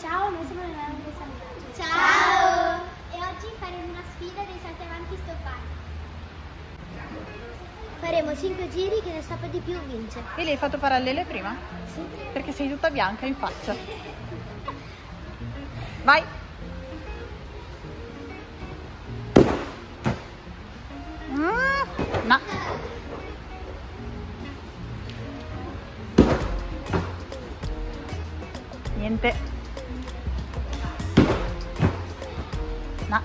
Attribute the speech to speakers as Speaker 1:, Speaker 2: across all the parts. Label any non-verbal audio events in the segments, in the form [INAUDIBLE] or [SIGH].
Speaker 1: Ciao, noi siamo Leonardo e Salvaggio.
Speaker 2: Ciao!
Speaker 1: E oggi faremo una sfida dei salti avanti stoppati.
Speaker 2: Faremo 5 giri che ne stoppa di più vince.
Speaker 3: E le hai fatto parallele prima?
Speaker 2: Sì.
Speaker 3: Perché sei tutta bianca in faccia. Vai! Mm, no. Niente. No.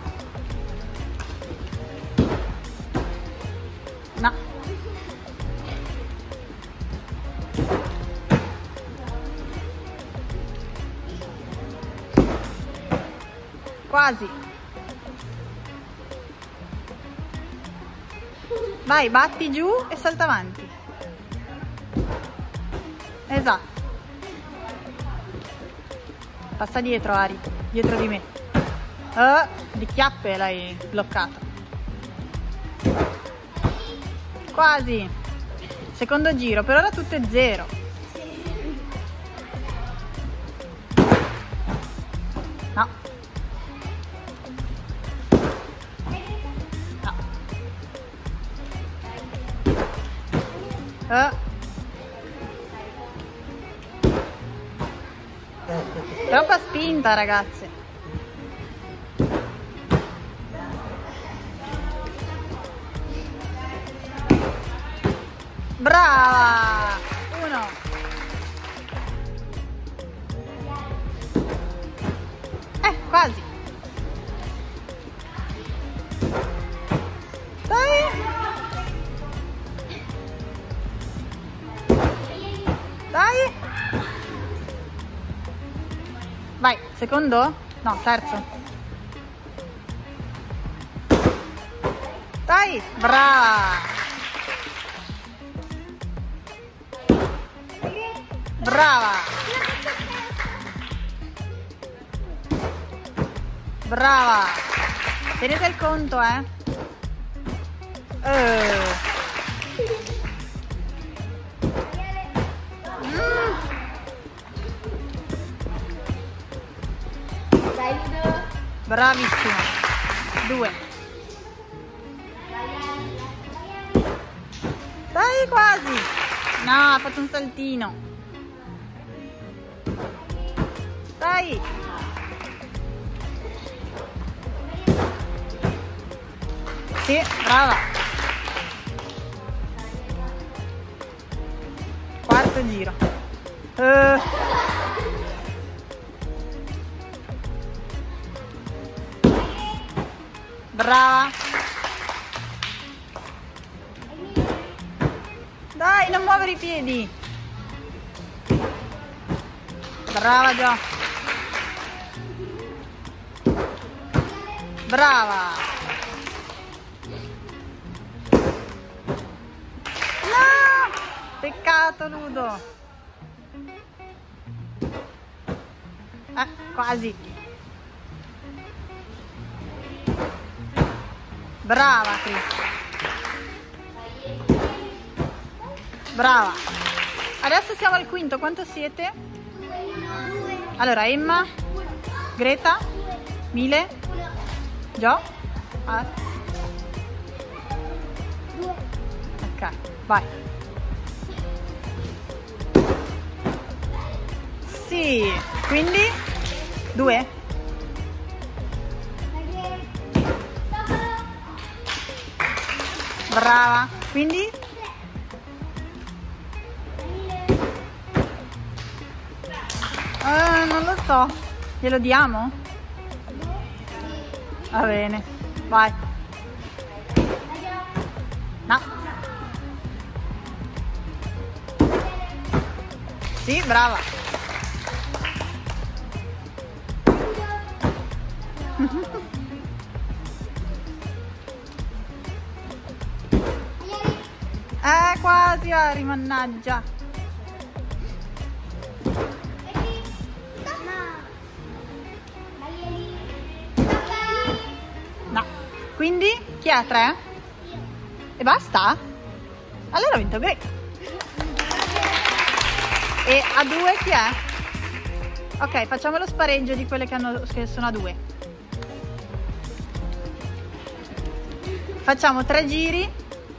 Speaker 3: No. Quasi. Vai, batti giù e salta avanti. Esatto. Passa dietro, Ari. Dietro di me. Oh, di chiappe l'hai bloccato. Quasi. Secondo giro, per ora tutto è zero. No. No. Eh. Troppa spinta, ragazze. Brava! Uno. Eh, quasi. Dai. Dai. Vai, secondo? No, terzo. Dai, brava. Brava. Brava. Tenete il conto, eh. Eh. Bravissima. Due. Dai quasi. No, ha fatto un saltino. Dai. Sì, brava. Quarto giro. Eh. Brava. Dai, non muovere i piedi. Brava Gio. Brava. No! Peccato Ludo. Eh, quasi. Brava Cris. Brava. Adesso siamo al quinto, quanto siete? Allora, Emma, Greta, Mile, Gio. Ah. Ok, vai. Sì, quindi due? Brava. Quindi? Eh, non lo so. Glielo diamo? Va bene. Vai. No. Sì, brava. [LAUGHS] Eh, quasi, Ari, Quindi, chi ha tre? E basta? Allora ha vinto Greg. E a due chi è? Ok, facciamo lo spareggio di quelle che, hanno, che sono a due. Facciamo tre giri,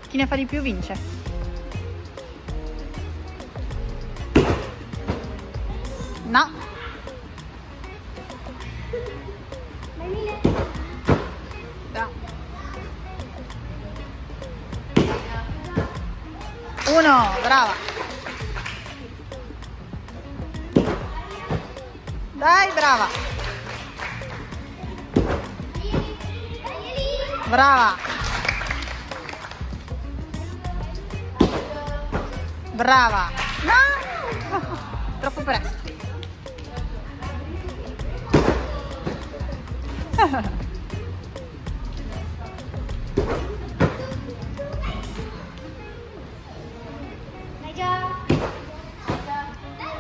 Speaker 3: chi ne fa di più vince. Uno, brava. Dai, brava. Brava. Brava. No! [LAUGHS] Troppo presto. [LAUGHS]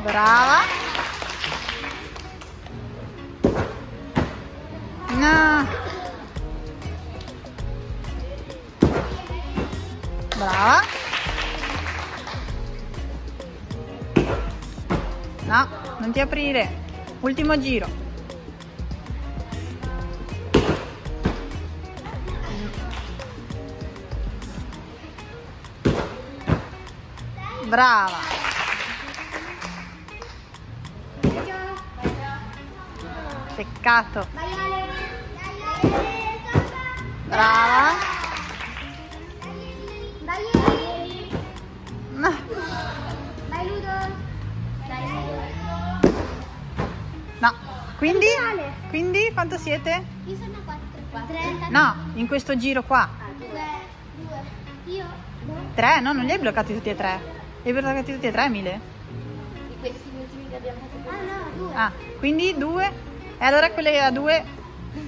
Speaker 3: Brava. No. Brava. No, non ti aprire. Ultimo giro. Brava.
Speaker 1: Ale.
Speaker 3: Brava. No. No. Quindi? Quindi quanto siete?
Speaker 1: Io sono a 4. 3.
Speaker 3: No, in questo giro qua.
Speaker 1: 2. 2. Io.
Speaker 3: Tre? No, non li hai bloccati tutti e tre. Li hai bloccati tutti e tre, Mile?
Speaker 2: Di questi ultimi che abbiamo fatto
Speaker 1: Ah no, 2.
Speaker 3: Ah, quindi due. E allora quelle a due.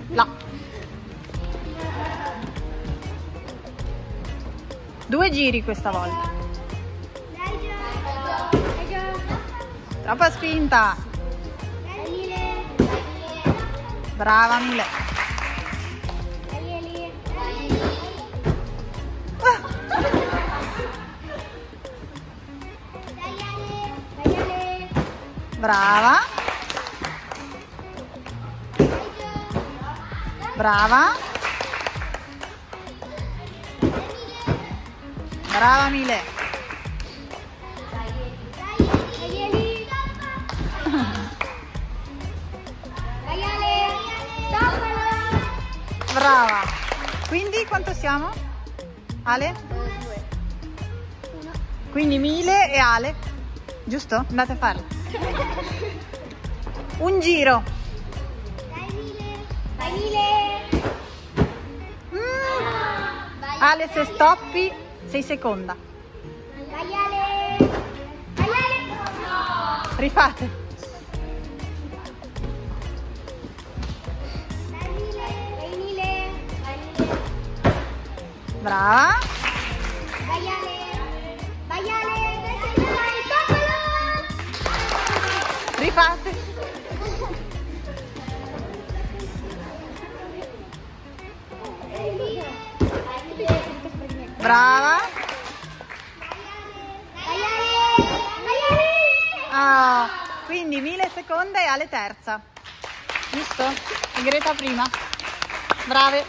Speaker 3: No. Due giri questa volta. Troppa spinta. Brava Mile.
Speaker 1: Dai
Speaker 3: Brava. Brava Mile. Brava. Quindi quanto siamo? Ale? Quindi Mile e Ale. Giusto? Andate a farlo. Un giro.
Speaker 1: Dai Mile. Dai Mile.
Speaker 3: Ale, se stoppi, sei seconda.
Speaker 1: Vai Ale. Vai Ale.
Speaker 3: Rifate.
Speaker 1: Dai Mile.
Speaker 3: Brava.
Speaker 1: Vai Ale. Vai Ale.
Speaker 3: Rifate. Brava. Ah, quindi Mile seconda e Ale terza. Giusto? E Greta prima. Brave.